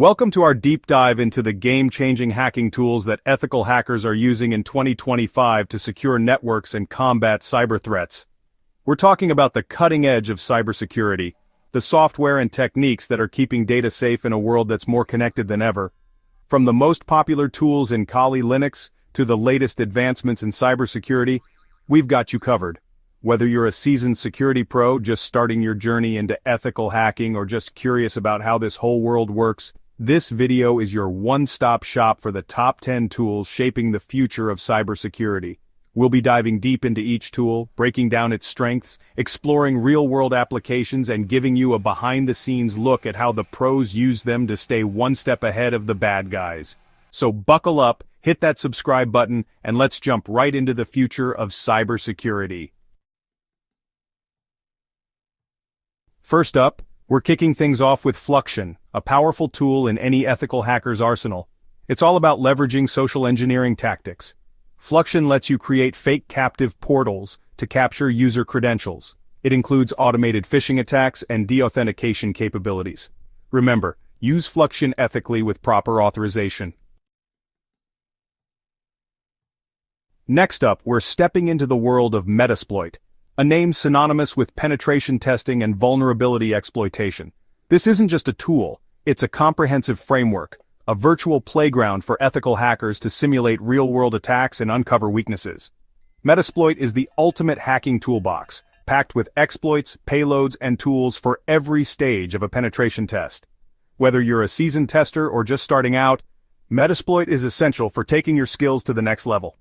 Welcome to our deep dive into the game-changing hacking tools that ethical hackers are using in 2025 to secure networks and combat cyber threats. We're talking about the cutting edge of cybersecurity, the software and techniques that are keeping data safe in a world that's more connected than ever. From the most popular tools in Kali Linux to the latest advancements in cybersecurity, we've got you covered. Whether you're a seasoned security pro just starting your journey into ethical hacking or just curious about how this whole world works, this video is your one-stop shop for the top 10 tools shaping the future of cybersecurity. We'll be diving deep into each tool, breaking down its strengths, exploring real-world applications and giving you a behind-the-scenes look at how the pros use them to stay one step ahead of the bad guys. So buckle up, hit that subscribe button, and let's jump right into the future of cybersecurity. First up, we're kicking things off with Fluxion, a powerful tool in any ethical hacker's arsenal. It's all about leveraging social engineering tactics. Fluxion lets you create fake captive portals to capture user credentials. It includes automated phishing attacks and deauthentication capabilities. Remember, use Fluxion ethically with proper authorization. Next up, we're stepping into the world of Metasploit, a name synonymous with penetration testing and vulnerability exploitation. This isn't just a tool, it's a comprehensive framework, a virtual playground for ethical hackers to simulate real-world attacks and uncover weaknesses. Metasploit is the ultimate hacking toolbox, packed with exploits, payloads, and tools for every stage of a penetration test. Whether you're a seasoned tester or just starting out, Metasploit is essential for taking your skills to the next level.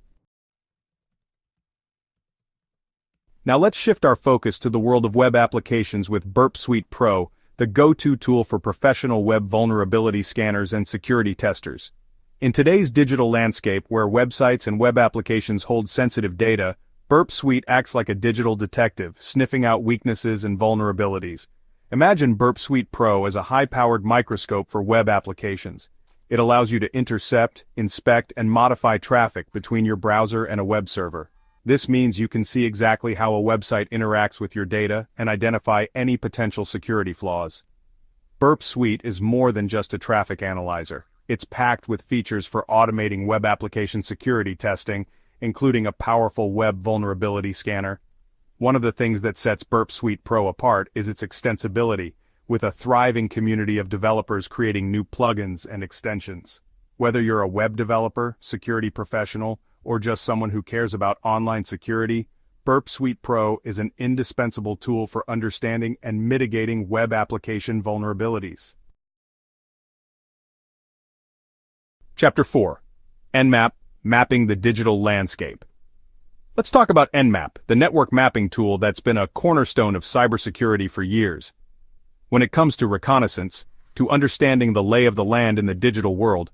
Now let's shift our focus to the world of web applications with Burp Suite Pro, the go-to tool for professional web vulnerability scanners and security testers. In today's digital landscape where websites and web applications hold sensitive data, Burp Suite acts like a digital detective, sniffing out weaknesses and vulnerabilities. Imagine Burp Suite Pro as a high-powered microscope for web applications. It allows you to intercept, inspect, and modify traffic between your browser and a web server. This means you can see exactly how a website interacts with your data and identify any potential security flaws. Burp Suite is more than just a traffic analyzer. It's packed with features for automating web application security testing, including a powerful web vulnerability scanner. One of the things that sets Burp Suite Pro apart is its extensibility, with a thriving community of developers creating new plugins and extensions. Whether you're a web developer, security professional, or just someone who cares about online security, Burp Suite Pro is an indispensable tool for understanding and mitigating web application vulnerabilities. Chapter 4 Nmap Mapping the Digital Landscape. Let's talk about Nmap, the network mapping tool that's been a cornerstone of cybersecurity for years. When it comes to reconnaissance, to understanding the lay of the land in the digital world,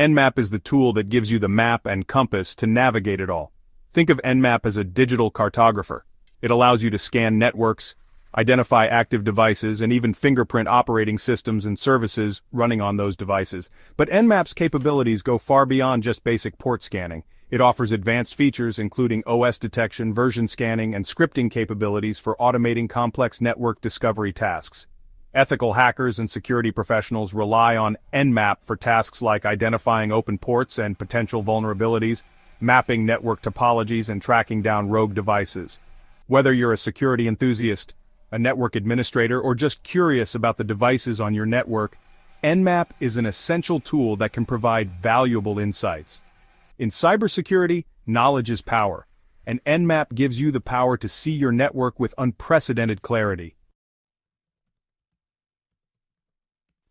Nmap is the tool that gives you the map and compass to navigate it all. Think of Nmap as a digital cartographer. It allows you to scan networks, identify active devices, and even fingerprint operating systems and services running on those devices. But Nmap's capabilities go far beyond just basic port scanning. It offers advanced features including OS detection, version scanning, and scripting capabilities for automating complex network discovery tasks. Ethical hackers and security professionals rely on Nmap for tasks like identifying open ports and potential vulnerabilities, mapping network topologies and tracking down rogue devices. Whether you're a security enthusiast, a network administrator, or just curious about the devices on your network, Nmap is an essential tool that can provide valuable insights. In cybersecurity, knowledge is power, and Nmap gives you the power to see your network with unprecedented clarity.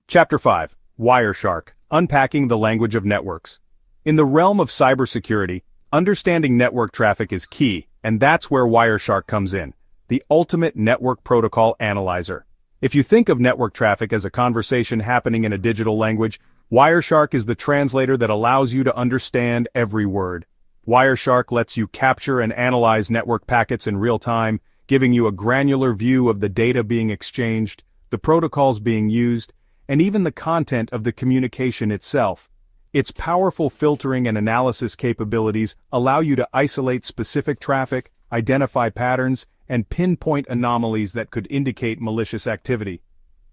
Chapter 5 Wireshark Unpacking the Language of Networks. In the realm of cybersecurity, understanding network traffic is key, and that's where Wireshark comes in, the ultimate network protocol analyzer. If you think of network traffic as a conversation happening in a digital language, Wireshark is the translator that allows you to understand every word. Wireshark lets you capture and analyze network packets in real time, giving you a granular view of the data being exchanged, the protocols being used, and even the content of the communication itself. Its powerful filtering and analysis capabilities allow you to isolate specific traffic, identify patterns, and pinpoint anomalies that could indicate malicious activity.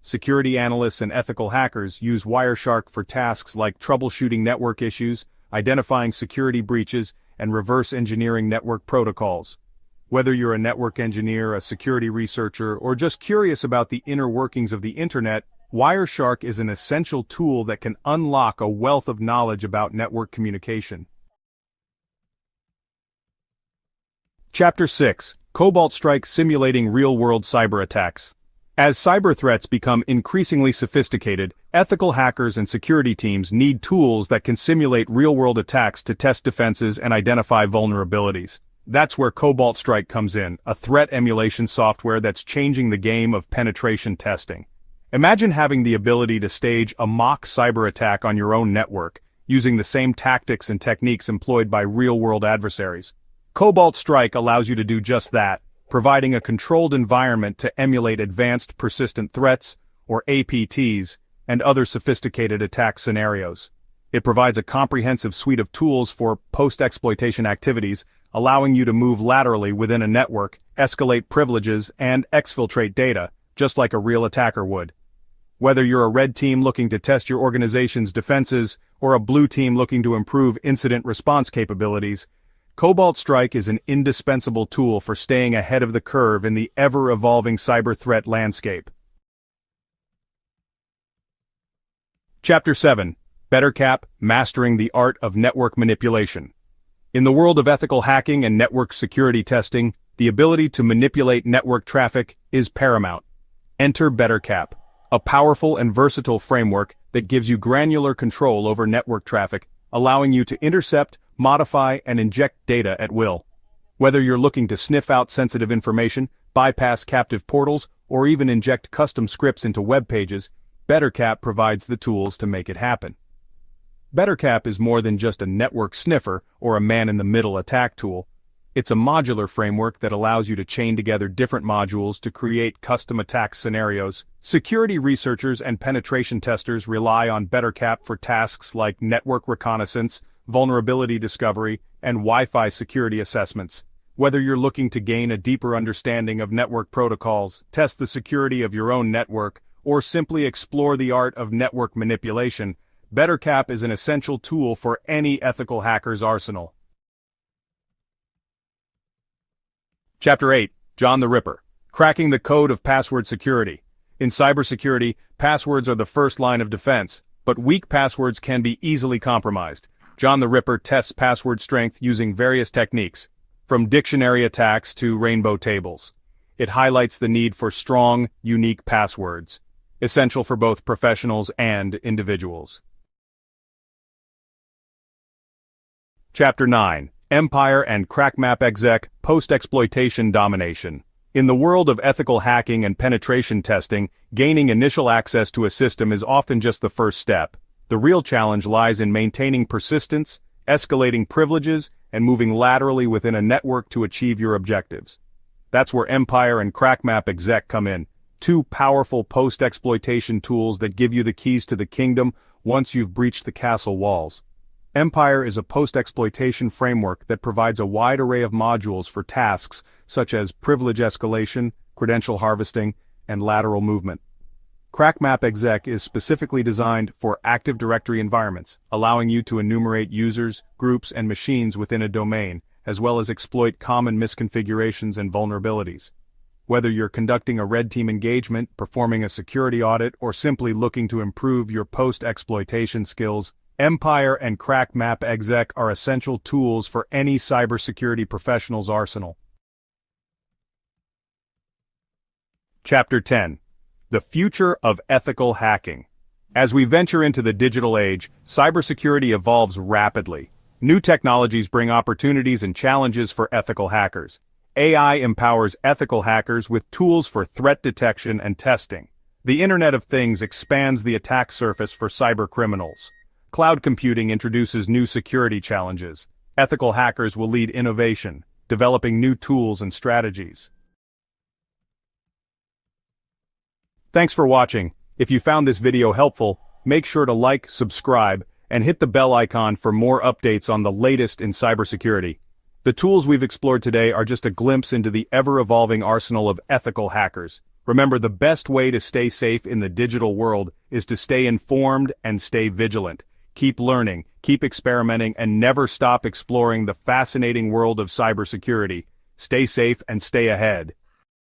security analysts and ethical hackers use Wireshark for tasks like troubleshooting network issues, identifying security breaches, and reverse engineering network protocols. Whether you're a network engineer, a security researcher, or just curious about the inner workings of the internet, Wireshark is an essential tool that can unlock a wealth of knowledge about network communication. Chapter 6 Cobalt Strike Simulating Real-World Cyber Attacks As cyber threats become increasingly sophisticated, ethical hackers and security teams need tools that can simulate real-world attacks to test defenses and identify vulnerabilities. That's where Cobalt Strike comes in, a threat emulation software that's changing the game of penetration testing. Imagine having the ability to stage a mock cyber attack on your own network, using the same tactics and techniques employed by real-world adversaries. Cobalt Strike allows you to do just that, providing a controlled environment to emulate advanced persistent threats, or APTs, and other sophisticated attack scenarios. It provides a comprehensive suite of tools for post-exploitation activities allowing you to move laterally within a network, escalate privileges, and exfiltrate data, just like a real attacker would. Whether you're a red team looking to test your organization's defenses, or a blue team looking to improve incident response capabilities, Cobalt Strike is an indispensable tool for staying ahead of the curve in the ever-evolving cyber threat landscape. Chapter 7 BetterCap Mastering the Art of Network Manipulation in the world of ethical hacking and network security testing, the ability to manipulate network traffic is paramount. Enter BetterCap, a powerful and versatile framework that gives you granular control over network traffic, allowing you to intercept, modify, and inject data at will. Whether you're looking to sniff out sensitive information, bypass captive portals, or even inject custom scripts into web pages, BetterCap provides the tools to make it happen. BetterCap is more than just a network sniffer or a man-in-the-middle attack tool. It's a modular framework that allows you to chain together different modules to create custom attack scenarios. Security researchers and penetration testers rely on BetterCap for tasks like network reconnaissance, vulnerability discovery, and Wi-Fi security assessments. Whether you're looking to gain a deeper understanding of network protocols, test the security of your own network, or simply explore the art of network manipulation, BetterCap is an essential tool for any ethical hacker's arsenal. Chapter 8, John the Ripper, Cracking the Code of Password Security. In cybersecurity, passwords are the first line of defense, but weak passwords can be easily compromised. John the Ripper tests password strength using various techniques, from dictionary attacks to rainbow tables. It highlights the need for strong, unique passwords, essential for both professionals and individuals. Chapter 9 Empire and Crackmap Exec Post-Exploitation Domination In the world of ethical hacking and penetration testing, gaining initial access to a system is often just the first step. The real challenge lies in maintaining persistence, escalating privileges, and moving laterally within a network to achieve your objectives. That's where Empire and Crackmap Exec come in, two powerful post-exploitation tools that give you the keys to the kingdom once you've breached the castle walls. Empire is a post-exploitation framework that provides a wide array of modules for tasks such as privilege escalation, credential harvesting, and lateral movement. CrackMap Exec is specifically designed for Active Directory environments, allowing you to enumerate users, groups, and machines within a domain, as well as exploit common misconfigurations and vulnerabilities. Whether you're conducting a red team engagement, performing a security audit, or simply looking to improve your post-exploitation skills, Empire and Crack Map Exec are essential tools for any cybersecurity professional's arsenal. Chapter 10 The Future of Ethical Hacking As we venture into the digital age, cybersecurity evolves rapidly. New technologies bring opportunities and challenges for ethical hackers. AI empowers ethical hackers with tools for threat detection and testing. The Internet of Things expands the attack surface for cybercriminals. Cloud computing introduces new security challenges. Ethical hackers will lead innovation, developing new tools and strategies. Thanks for watching. If you found this video helpful, make sure to like, subscribe, and hit the bell icon for more updates on the latest in cybersecurity. The tools we've explored today are just a glimpse into the ever-evolving arsenal of ethical hackers. Remember the best way to stay safe in the digital world is to stay informed and stay vigilant. Keep learning, keep experimenting, and never stop exploring the fascinating world of cybersecurity. Stay safe and stay ahead.